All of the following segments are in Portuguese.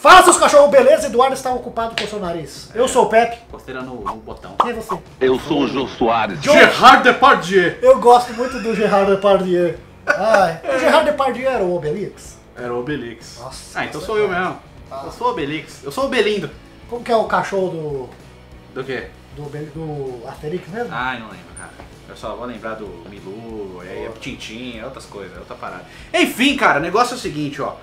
Fala seus cachorros, beleza? Eduardo está ocupado com o seu nariz. Eu sou o Pepe. Costeira no, no botão. Quem é você? Eu sou o Jô Soares. John- Gerard Depardieu. Eu gosto muito do Gerard Depardieu. Ai, o Gerard Depardieu era o Obelix? Era o Obelix. Nossa, ah, então sou é eu mesmo. Eu sou o Obelix. Eu sou o Belindo. Como que é o cachorro do, Do quê? do, Obel- do Asterix mesmo? Ai, não lembro, cara. Eu só vou lembrar do Milu, é, é Tintin, é outras coisas, é outra parada. Enfim, cara, o negócio é o seguinte, ó.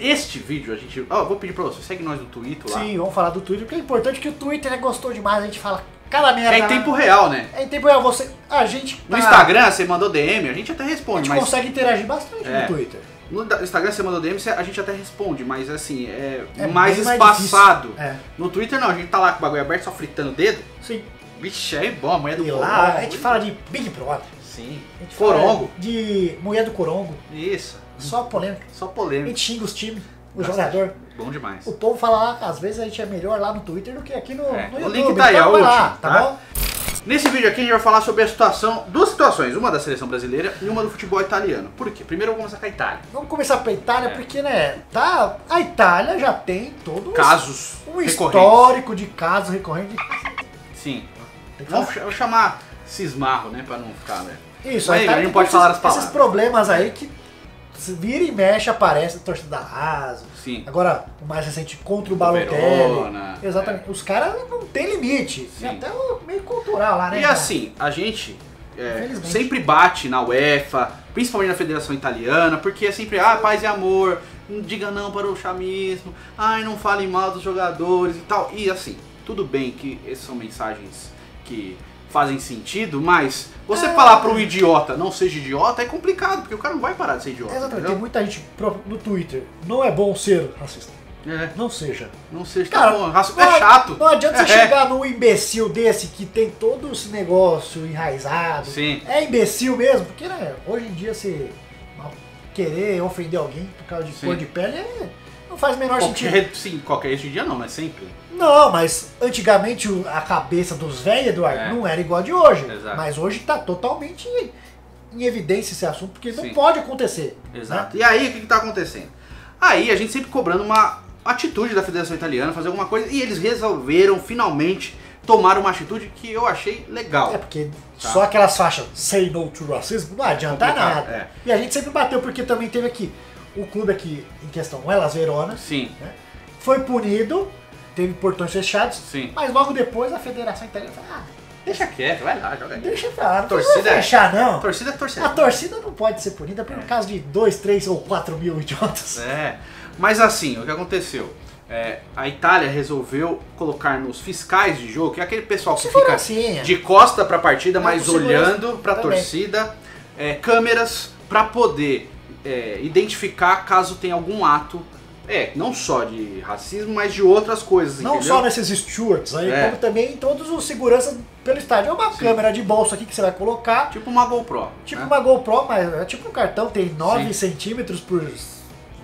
Este vídeo a gente. Ó, eu vou pedir pra você, segue nós no Twitter lá. Sim, vamos falar do Twitter, porque é importante que o Twitter é gostou demais, a gente fala cada merda. É em lá. tempo real, né? É em tempo real, você. A gente. No tá- Instagram, você mandou DM, a gente até A responde, gente mas. consegue interagir bastante É. no Twitter. No Instagram você mandou DM, a gente até responde, mas assim, é, É mais mais espaçado. difícil. É. No Twitter não, a gente tá lá com o bagulho aberto, só fritando o dedo. Sim. Vixe, é bom, a mulher do E lá a gente fala de Big Brother. Sim. A Corongo. de mulher do Corongo. Isso. Só polêmica. Só A polêmica. gente xinga os times, o jogador. Bom demais. O povo fala às vezes a gente é melhor lá no Twitter do que aqui no, É, no o YouTube. link tá aí, então vai último, lá, tá, tá? bom? Nesse vídeo aqui a gente vai falar sobre a situação, duas situações, uma da seleção brasileira e uma do futebol italiano. Por quê? Primeiro vamos começar com a Itália. Vamos começar pela Itália, É. porque, né, tá, a Itália já tem todo um- Casos um histórico de casos recorrentes. Sim. Vamos chamar cismarro, né, pra não ficar, né? Isso, Mas a Itália a gente tem pode falar esses, as palavras. esses problemas aí que vira e mexe aparece torcida da Raso. Sim. Agora, o mais recente contra o O Balotelli. Verona, Exatamente. Os caras não tem limite. Sim. Até meio cultural lá, né? E assim, a gente é, sempre bate na UEFA, principalmente na Federação Italiana, porque é sempre, ah, paz e amor, não diga não para o chamismo, ai, não fale mal dos jogadores e tal. E assim, tudo bem que essas são mensagens que fazem sentido, mas você É. falar para um idiota não seja idiota é complicado, porque o cara não vai parar de ser idiota. Exatamente. Tem entendeu? muita gente no Twitter. Não é bom ser racista. É, Não seja. não seja, Cara, tá bom, raci- não, é chato. Não adianta você É. chegar num imbecil desse que tem todo esse negócio enraizado. Sim. É imbecil mesmo, porque né, hoje em dia você querer ofender alguém por causa de Sim. cor de pele é- não faz o menor sentido. Qualquer, sim, qualquer esse dia não, mas sempre. Não, mas antigamente a cabeça dos velhos, Eduardo, É. não era igual a de hoje. Exato. Mas hoje tá totalmente em, em evidência esse assunto, porque não Sim. pode acontecer. Exato. E aí, o que, que tá acontecendo? Aí, a gente sempre cobrando uma atitude da Federação Italiana, fazer alguma coisa, e eles resolveram finalmente tomar uma atitude que eu achei legal. É porque Tá. só aquelas faixas say no to racism não adianta nada. é. E a gente sempre bateu, porque também teve aqui o clube aqui em questão, o Elas Verona, Sim, foi punido, teve portões fechados, sim. mas logo depois a Federação Italiana falou, ah, Deixa quieto, vai lá, joga aí. deixa pra lá, não Torcida é- fechar não. A torcida é torcida. A torcida não pode ser punida por causa de 2, 3 ou 4 mil idiotas. É. Mas assim, o que aconteceu? É, a Itália resolveu colocar nos fiscais de jogo, que é aquele pessoal que fica Segurancinha. de costa pra partida, Não, mas olhando pra também. torcida, é, câmeras pra poder é, identificar caso tenha algum ato, é, não só de racismo, mas de outras coisas, Não entendeu? só nesses stewards aí, É. como também em todos os seguranças pelo estádio. É uma Sim. câmera de bolso aqui que você vai colocar, Tipo uma GoPro. tipo né? uma GoPro, mas é tipo um cartão, tem 9 Sim. centímetros por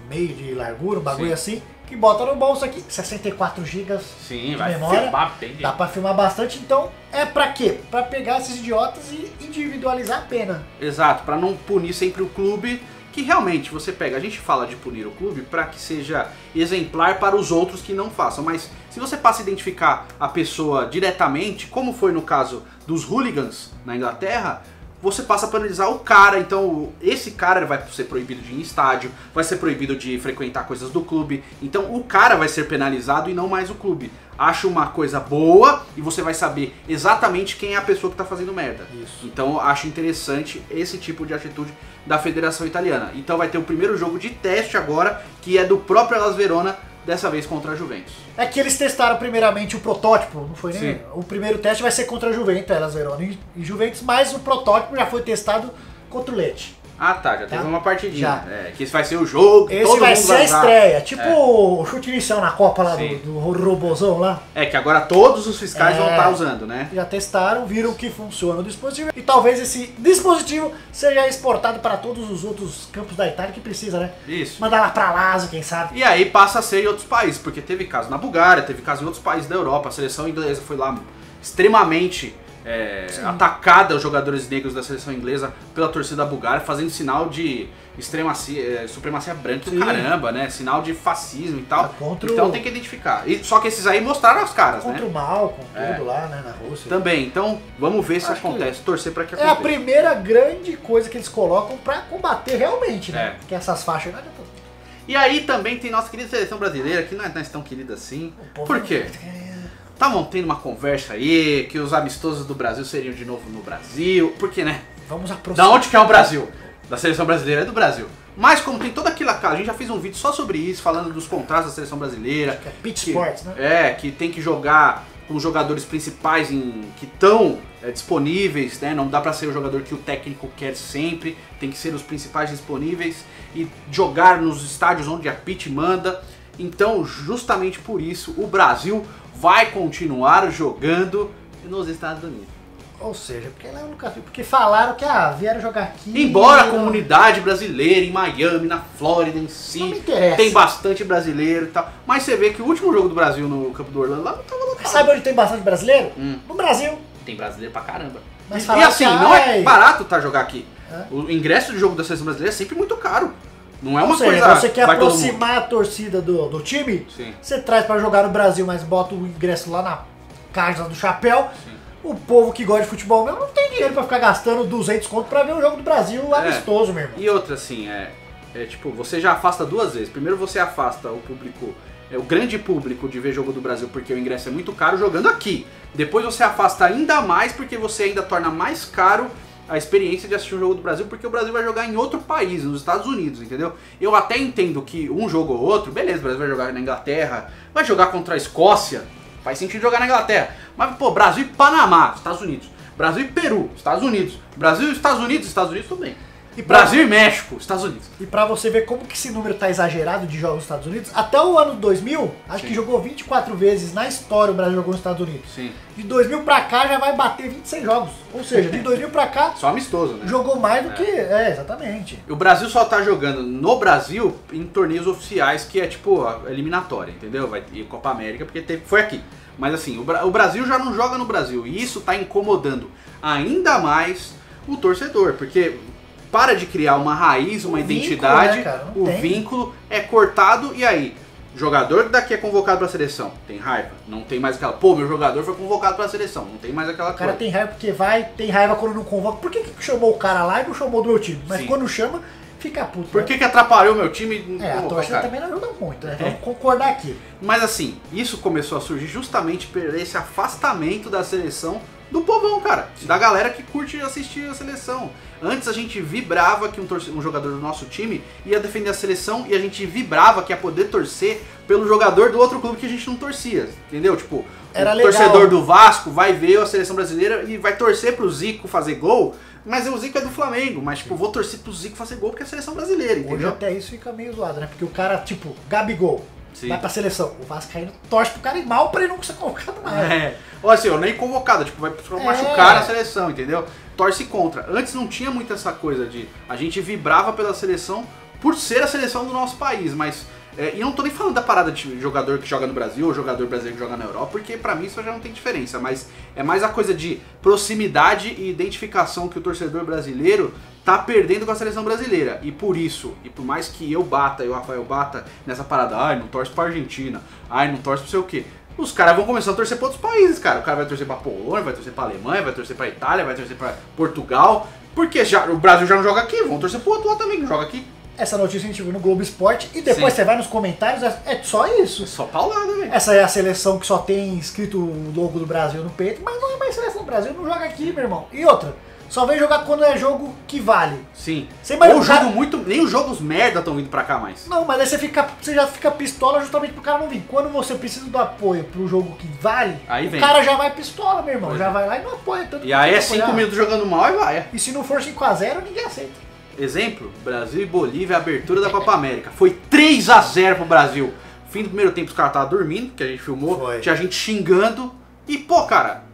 meio de largura, um bagulho Sim. assim, que bota no bolso aqui, 64 gigas Sim, de vai memória. filmar bem. Dá pra filmar bastante, então é pra quê? Pra pegar esses idiotas e individualizar a pena. Exato, pra não punir sempre o clube, que realmente você pega, a gente fala de punir o clube pra que seja exemplar para os outros que não façam, mas se você passa a identificar a pessoa diretamente, como foi no caso dos hooligans na Inglaterra, você passa a penalizar o cara, então esse cara vai ser proibido de ir em estádio, vai ser proibido de frequentar coisas do clube, então o cara vai ser penalizado e não mais o clube. Acho uma coisa boa e você vai saber exatamente quem é a pessoa que tá fazendo merda. Isso. Então eu acho interessante esse tipo de atitude da Federação Italiana. Então vai ter o primeiro jogo de teste agora, que é do próprio Elas Verona, dessa vez contra a Juventus. É que eles testaram primeiramente o protótipo, não foi nem. Sim. O primeiro teste vai ser contra a Juventus, elas Verona e Juventus, mas o protótipo já foi testado contra o Leite. Ah tá, já teve Tá. uma partidinha. É, que esse vai ser o jogo, Esse vai ser a usar. estreia, tipo É. o chute inicial na Copa lá do, Sim. do robozão lá. É que agora todos os fiscais vão É. estar usando, né? Já testaram, viram que funciona o dispositivo e talvez esse dispositivo seja exportado para todos os outros campos da Itália que precisa, né? Isso. Mandar lá pra Lazio, quem sabe. E aí passa a ser em outros países, porque teve caso na Bulgária, teve caso em outros países da Europa, a seleção inglesa foi lá extremamente é, atacada os jogadores negros da seleção inglesa pela torcida bulgária, fazendo sinal de extremacia, é, supremacia branca do Sim. caramba, né? Sinal de fascismo e tal. Contra então o- tem que identificar. E, só que esses aí mostraram as caras, Contra né? o mal, com É. tudo lá, né, na Rússia. Também. Então vamos ver se Acho acontece. Torcer pra que É a aconteça. primeira grande coisa que eles colocam pra combater realmente, né? É. Que essas faixas. E aí também tem nossa querida seleção brasileira, que não é, é tão querida assim. Por quê? Estavam tendo uma conversa aí, que os amistosos do Brasil seriam de novo no Brasil. Porque, né? Vamos Da aproximar. onde que é o Brasil? Da seleção brasileira é do Brasil. Mas como tem toda aquela cara, a gente já fez um vídeo só sobre isso, falando dos contratos da seleção brasileira. Que é Pitch que- Sports, né? É, que tem que jogar com os jogadores principais em, que estão disponíveis, né? Não dá pra ser o jogador que o técnico quer sempre, tem que ser os principais disponíveis e jogar nos estádios onde a pitch manda. Então, justamente por isso, o Brasil vai continuar jogando nos Estados Unidos. Ou seja, porque lá eu nunca vi. Porque falaram que ah, vieram jogar aqui. Embora a comunidade brasileira em Miami, na Flórida em si, Não me interessa. tem bastante brasileiro e tal. Mas você vê que o último jogo do Brasil no campo do Orlando lá não tava lotado. Sabe onde tem bastante brasileiro? Hum. No Brasil. Tem brasileiro pra caramba. Mas e, e assim, que, não é barato tá jogar aqui. É. O ingresso de jogo da seleção brasileira é sempre muito caro. Não é uma Ou seja, coisa. você quer aproximar a torcida do, do time, Sim. você traz pra jogar no Brasil, mas bota o ingresso lá na caixa do chapéu. Sim. O povo que gosta de futebol mesmo não tem dinheiro pra ficar gastando 200 conto pra ver o jogo do Brasil É. amistoso, meu irmão. E outra, assim, é, é tipo, você já afasta duas vezes. Primeiro você afasta o público, é, o grande público de ver jogo do Brasil porque o ingresso é muito caro jogando aqui. Depois você afasta ainda mais porque você ainda torna mais caro a experiência de assistir um jogo do Brasil porque o Brasil vai jogar em outro país, nos Estados Unidos, entendeu? Eu até entendo que um jogo ou outro, beleza, o Brasil vai jogar na Inglaterra, vai jogar contra a Escócia, faz sentido jogar na Inglaterra. Mas, pô, Brasil e Panamá, Estados Unidos. Brasil e Peru, Estados Unidos. Brasil e Estados Unidos, Estados Unidos tudo bem. E pra- Brasil e México, Estados Unidos. E pra você ver como que esse número tá exagerado de jogos nos Estados Unidos, até o ano 2000, acho Sim. que jogou 24 vezes na história o Brasil jogou nos Estados Unidos. Sim. De 2000 pra cá já vai bater 26 jogos. Ou seja, de 2000 pra cá Só amistoso, né? jogou mais do que. É, exatamente. O Brasil só tá jogando no Brasil em torneios oficiais que é tipo a eliminatória, entendeu? Vai ter Copa América porque teve, foi aqui. Mas assim, o Brasil já não joga no Brasil e isso tá incomodando ainda mais o torcedor, porque para de criar uma raiz, uma O vínculo, identidade, né, cara? Não o tem. vínculo é cortado e aí Jogador daqui é convocado pra seleção, tem raiva. Não tem mais aquela, pô, meu jogador foi convocado pra seleção, não tem mais aquela O cara coisa. tem raiva porque vai, tem raiva quando não convoca. Por que, que chamou o cara lá e não chamou do meu time? Mas Sim. quando chama, fica puto. Por né? que, que atrapalhou meu time? É, a torcida cara? também não ajuda muito, né? É. Vamos concordar aqui. Mas assim, isso começou a surgir justamente por esse afastamento da seleção do povão, cara. Da galera que curte assistir a seleção. Antes a gente vibrava que um, um jogador do nosso time ia defender a seleção e a gente vibrava que ia poder torcer pelo jogador do outro clube que a gente não torcia. Entendeu? Tipo, Era o legal. torcedor do Vasco vai ver a seleção brasileira e vai torcer pro Zico fazer gol. Mas o Zico é do Flamengo, mas tipo, vou torcer pro Zico fazer gol porque é a seleção brasileira, Hoje entendeu? até isso fica meio zoado, né? Porque o cara, tipo, Gabigol, Sim. vai pra seleção. O Vascaíno torce pro cara ir mal pra ele não ser convocado mais. É. Ou assim, eu nem convocado, tipo, vai É. machucar a seleção, entendeu? Torce contra. Antes não tinha muito essa coisa de. A gente vibrava pela seleção por ser a seleção do nosso país, mas. É, e não tô nem falando da parada de jogador que joga no Brasil ou jogador brasileiro que joga na Europa, porque pra mim isso já não tem diferença, mas é mais a coisa de proximidade e identificação que o torcedor brasileiro tá perdendo com a seleção brasileira. E por isso, e por mais que eu bata e o Rafael bata nessa parada, ai, não torce pra Argentina, ai, não torce pra sei o quê. Os caras vão começar a torcer pra outros países, cara. O cara vai torcer pra Polônia, vai torcer pra Alemanha, vai torcer pra Itália, vai torcer pra Portugal. Porque já, o Brasil já não joga aqui, vão torcer pro outro lá também que joga aqui. Essa notícia a gente viu no Globo Esporte e depois Sim. você vai nos comentários, é é só isso. Só paulada, velho. Essa é a seleção que só tem escrito o logo do Brasil no peito, mas não é mais seleção do Brasil, não joga aqui, meu irmão. E outra, só vem jogar quando é jogo que vale. Sim. Você imagina Ou jogo muito. Nem os jogos merda estão vindo pra cá mais. Não, mas aí você, fica, você já fica pistola justamente pro cara não vir. Quando você precisa do apoio pro jogo que vale, Aí o vem. cara já vai pistola, meu irmão. Pois já é. vai lá e não apoia tanto. E aí é quanto tem que 5 apoiar. minutos jogando mal e vai. E se não for 5x0, ninguém aceita. Exemplo, Brasil e Bolívia, abertura da Copa América. Foi 3 a 0 pro Brasil. Fim do primeiro tempo os caras estavam dormindo, que a gente filmou, Foi. tinha gente xingando. E, pô, cara,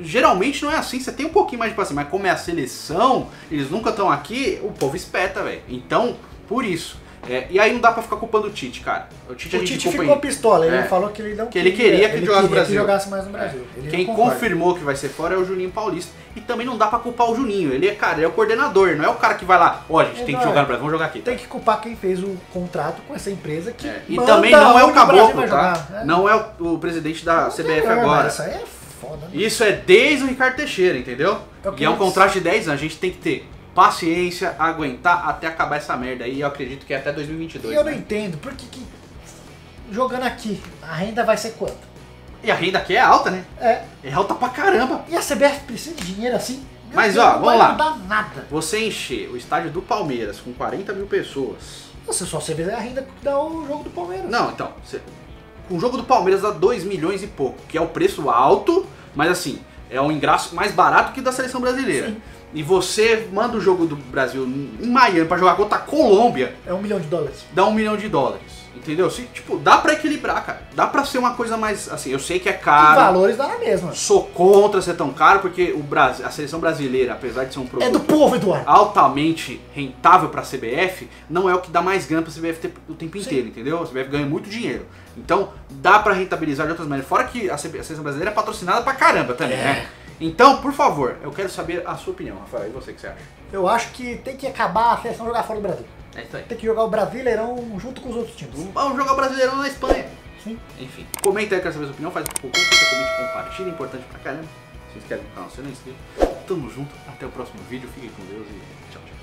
geralmente não é assim, você tem um pouquinho mais de paciência, mas como é a seleção, eles nunca estão aqui, o povo espeta, velho. Então, por isso. É, e aí não dá pra ficar culpando o Tite, cara. O Tite O Tite ficou em- pistola, ele É. falou que ele não Que ele queria que ele jogasse queria Brasil. que jogasse mais no Brasil. Ele Quem confirmou que vai ser fora é o Juninho Paulista. E também não dá pra culpar o Juninho. Ele é, cara, ele é o coordenador, não é o cara que vai lá, ó, a gente tem que jogar no Brasil, vamos jogar aqui. Tem que culpar quem fez o contrato com essa empresa que É, E também não é o caboclo, tá? né? Não é o, o presidente da CBF É, agora. Isso aí é foda, né? Isso é desde o Ricardo Teixeira, entendeu? Eu E é um contrato de 10 anos, a gente tem que ter paciência, aguentar até acabar essa merda aí. Eu acredito que é até E 2022. eu não né? entendo, por que, que jogando aqui, a renda vai ser quanto? E a renda aqui é alta, né? É, É alta pra caramba. e a CBF precisa de dinheiro assim? Meu Mas, Deus, ó, não vamos vai lá. mudar nada. Você encher o estádio do Palmeiras com 40 mil pessoas. Você só você vê a renda que dá o jogo do Palmeiras. Não, então, você- o jogo do Palmeiras dá 2 milhões e pouco, que é o preço alto, mas assim, é um ingresso mais barato que o da seleção brasileira. Sim. E você manda o jogo do Brasil em Miami pra jogar contra a Colômbia, É um milhão de dólares. dá um milhão de dólares. Entendeu? Se, tipo, dá pra equilibrar, cara. Dá pra ser uma coisa mais. Assim, eu sei que é Os caro. valores dá na mesma. Sou contra ser tão caro, porque o Brasil, a seleção brasileira, apesar de ser um produto É do povo, Eduardo. altamente rentável para a CBF, não é o que dá mais ganho para a CBF o tempo Sim. inteiro, entendeu? A CBF ganha muito dinheiro. Então, dá para rentabilizar de outras maneiras. Fora que a, CB a seleção brasileira é patrocinada pra caramba também, É. né? Então, por favor, eu quero saber a sua opinião, Rafael. E você, o que você acha? Eu acho que tem que acabar a seleção jogar fora do Brasil. É isso aí. Tem que jogar o Brasileirão junto com os outros times. Vamos jogar o Brasileirão na Espanha. Sim. Enfim, comenta aí, quero saber a sua opinião. Faz um pouco, curta, comente, compartilha. É importante pra caramba. Se inscreve no canal se não é inscrito. Tamo junto. Até o próximo vídeo. Fiquem com Deus e tchau, tchau.